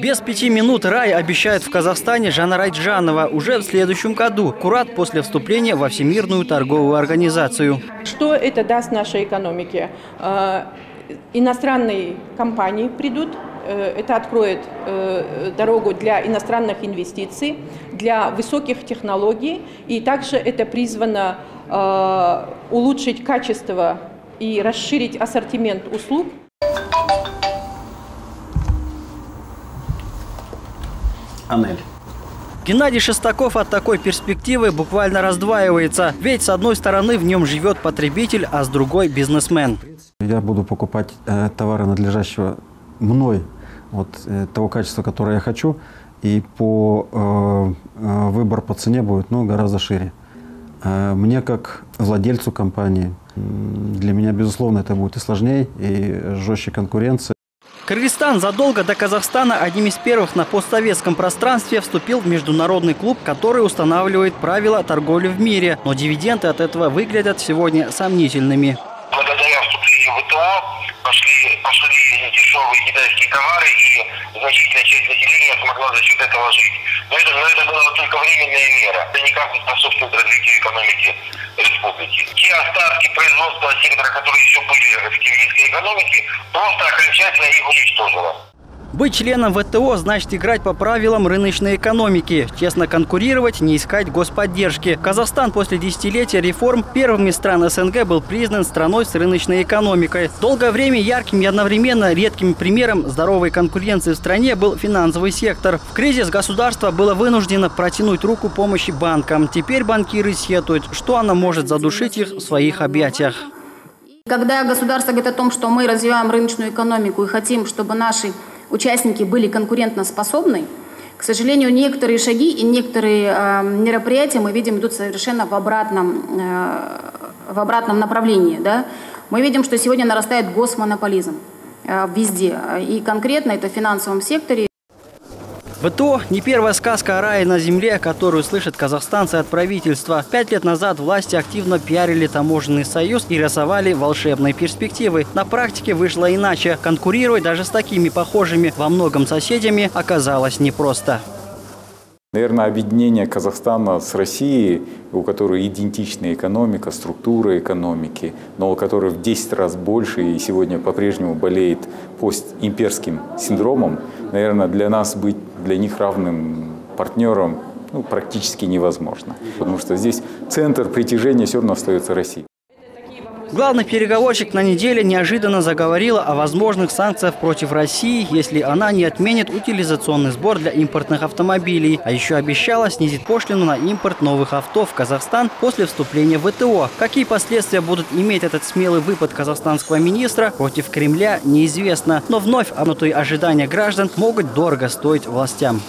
Без пяти минут рай обещает в Казахстане Жанна Райджанова уже в следующем году, аккурат после вступления во Всемирную торговую организацию. Что это даст нашей экономике? Э, Иностранные компании придут, э, это откроет э, дорогу для иностранных инвестиций, для высоких технологий, и также это призвано улучшить качество и расширить ассортимент услуг. Анель. Геннадий Шестаков от такой перспективы буквально раздваивается. Ведь с одной стороны в нем живет потребитель, а с другой – бизнесмен. Я буду покупать э, товары надлежащего мной, вот э, того качества, которое я хочу, и по э, э, выбор по цене будет ну, гораздо шире. Э, мне как владельцу компании, для меня, безусловно, это будет и сложнее, и жестче конкуренция. Кыргызстан задолго до Казахстана одним из первых на постсоветском пространстве вступил в международный клуб, который устанавливает правила торговли в мире. Но дивиденды от этого выглядят сегодня сомнительными. благодаря вступлению в ВТО пошли, пошли дешевые китайские товары, и значительная часть населения смогла за счет этого жить. Но это, но это была только временная мера. Это никак не способствует развитию экономики республики. Те остатки производства сектора, которые еще были в киргизской экономике, просто окончательно их уничтожило. Быть членом ВТО значит играть по правилам рыночной экономики, честно конкурировать, не искать господдержки. Казахстан после десятилетия реформ первым из стран СНГ был признан страной с рыночной экономикой. Долгое время ярким и одновременно редким примером здоровой конкуренции в стране был финансовый сектор. В кризис государство было вынуждено протянуть руку помощи банкам. Теперь банкиры сетуют, что она может задушить их в своих объятиях. Когда государство говорит о том, что мы развиваем рыночную экономику и хотим, чтобы наши участники были конкурентоспособны, к сожалению, некоторые шаги и некоторые э, мероприятия мы видим идут совершенно в обратном, э, в обратном направлении. Да? Мы видим, что сегодня нарастает госмонополизм э, везде. И конкретно это в финансовом секторе. ВТО – не первая сказка о рае на земле, которую слышат казахстанцы от правительства. Пять лет назад власти активно пиарили таможенный союз и рисовали волшебные перспективы. На практике вышло иначе. Конкурировать даже с такими похожими во многом соседями оказалось непросто. Наверное, объединение Казахстана с Россией, у которой идентичная экономика, структура экономики, но у которой в 10 раз больше и сегодня по-прежнему болеет постимперским синдромом, наверное, для нас быть для них равным партнером ну, практически невозможно. Потому что здесь центр притяжения все равно остается Россия. Главный переговорщик на неделе неожиданно заговорила о возможных санкциях против России, если она не отменит утилизационный сбор для импортных автомобилей. А еще обещала снизить пошлину на импорт новых авто в Казахстан после вступления в ВТО. Какие последствия будут иметь этот смелый выпад казахстанского министра против Кремля, неизвестно. Но вновь обнутые ожидания граждан могут дорого стоить властям.